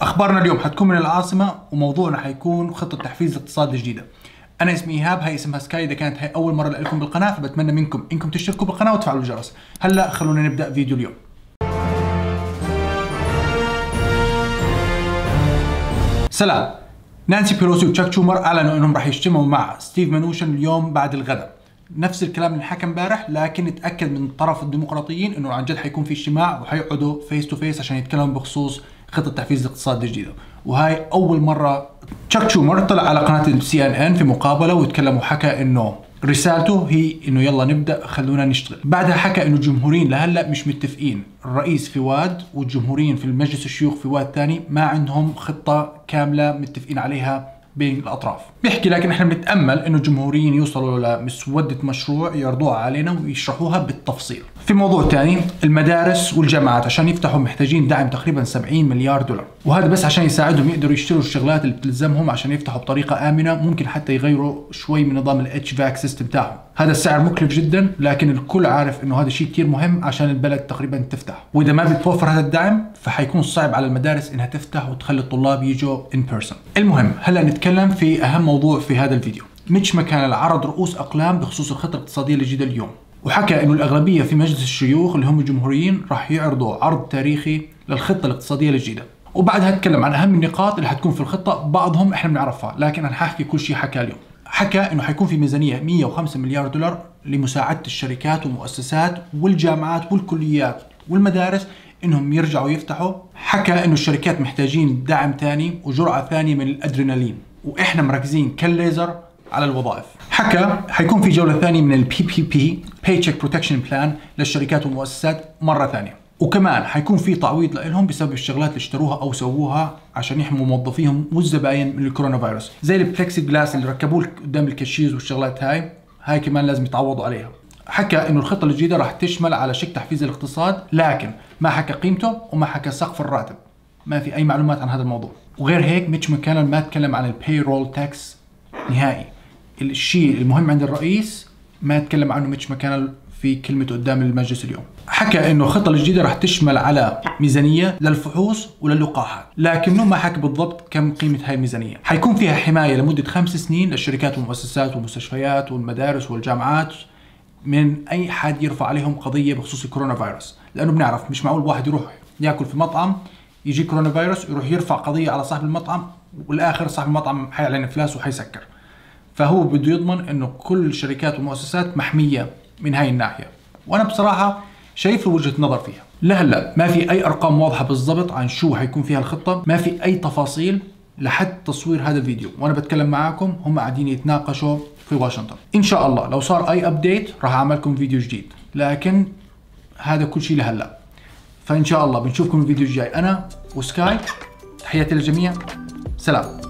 أخبارنا اليوم حتكون من العاصمة وموضوعنا حيكون خطة تحفيز الاقتصاد الجديده أنا اسمي إيهاب هاي اسمها سكاي. إذا كانت هاي أول مرة لكم بالقناة فبتمنى منكم إنكم تشتركوا بالقناة وتفعلوا الجرس. هلأ خلونا نبدأ فيديو اليوم. سلام. نانسي بيلوسي وتشاك شومر أعلنوا إنهم راح يجتمعوا مع ستيف منوشن اليوم بعد الغداء. نفس الكلام اللي حكى امبارح لكن اتاكد من طرف الديمقراطيين إنه عن جد حيكون في اجتماع وحيقعدوا face to face عشان يتكلموا بخصوص خطة تحفيز الاقتصاد الجديده وهاي أول مرة تشاك شومر طلع على قناة السي ان ان في مقابلة وتكلم وحكى إنه رسالته هي إنه يلا نبدأ خلونا نشتغل. بعدها حكى إنه الجمهوريين لهلأ مش متفقين. الرئيس في واد والجمهوريين في المجلس الشيوخ في واد ثاني ما عندهم خطة كاملة متفقين عليها. بين الاطراف بيحكي لكن إحنا بنتأمل إنه الجمهوريين يوصلوا لمسوده مشروع يعرضوها علينا ويشرحوها بالتفصيل. في موضوع ثاني المدارس والجامعات. عشان يفتحوا محتاجين دعم تقريبا 70 مليار دولار. وهذا بس عشان يساعدهم يقدروا يشتروا الشغلات اللي بتلزمهم عشان يفتحوا بطريقة آمنة ممكن حتى يغيروا شوي من نظام ال HVAC system تاعهم. هذا السعر مكلف جدا لكن الكل عارف إنه هذا شيء كثير مهم عشان البلد تقريبا تفتح. وإذا ما بتوفر هذا الدعم فحيكون صعب على المدارس إنها تفتح وتخلي الطلاب يجوا in person المهم هلأ نتكلم في أهم موضوع في هذا الفيديو. ميتش ماكونيل عرض رؤوس أقلام بخصوص الخطة الاقتصادية الجديده اليوم. وحكى إنه الأغلبية في مجلس الشيوخ اللي هم الجمهوريين راح يعرضوا عرض تاريخي للخطة الاقتصادية الجديده وبعدها اتكلم عن أهم النقاط اللي حتكون في الخطة بعضهم إحنا بنعرفها لكن أنا حاحكي كل شيء حكى اليوم. حكى إنه حيكون في ميزانية 105 مليار دولار لمساعدة الشركات والمؤسسات والجامعات والكليات والمدارس إنهم يرجعوا يفتحوا. حكى إنه الشركات محتاجين دعم ثاني وجرعة ثانية من الأدرينالين. وإحنا مركزين كالليزر على الوظائف. حكى حيكون في جولة ثانية من ال PPP Paycheck Protection Plan للشركات والمؤسسات مرة ثانية. وكمان حيكون في تعويض لهم بسبب الشغلات اللي اشتروها أو سووها عشان يحموا موظفيهم والزباين من الكورونا فيروس. زي البلكسي جلاس اللي ركبوه قدام ال cashiers والشغلات هاي هاي كمان لازم يتعوضوا عليها. حكى إنه الخطة الجديدة راح تشمل على شك تحفيز الاقتصاد لكن ما حكى قيمته وما حكى سقف الراتب. ما في أي معلومات عن هذا الموضوع. وغير هيك ميتش ماكانل ما تكلم عن ال payroll tax نهائي. الشيء المهم عند الرئيس ما تكلم عنه ميتش ماكانل في كلمته قدام المجلس اليوم. حكى إنه الخطة الجديدة راح تشمل على ميزانية للفحوص وللقاحات لكنه ما حكى بالضبط كم قيمة هاي الميزانية. حيكون فيها حماية لمدة خمس سنين للشركات والمؤسسات والمستشفيات والمدارس والجامعات من أي حد يرفع عليهم قضية بخصوص الكورونا فيروس. لأنه بنعرف مش معقول واحد يروح ياكل في مطعم يجي كورونا فيروس يروح يرفع قضية على صاحب المطعم والآخر صاحب المطعم حيعلن افلاس وحيسكر. فهو بده يضمن إنه كل الشركات والمؤسسات محمية من هاي الناحية. وأنا بصراحة شايف وجهة نظر فيها. لهلا ما في أي أرقام واضحة بالضبط عن شو حيكون فيها الخطة ما في أي تفاصيل لحد تصوير هذا الفيديو. وأنا بتكلم معاكم هم قاعدين يتناقشوا في واشنطن. إن شاء الله لو صار أي update راح اعمل لكم فيديو جديد. لكن هذا كل شيء لهلا. فإن شاء الله بنشوفكم الفيديو الجاي. أنا وسكاي تحياتي للجميع. سلام.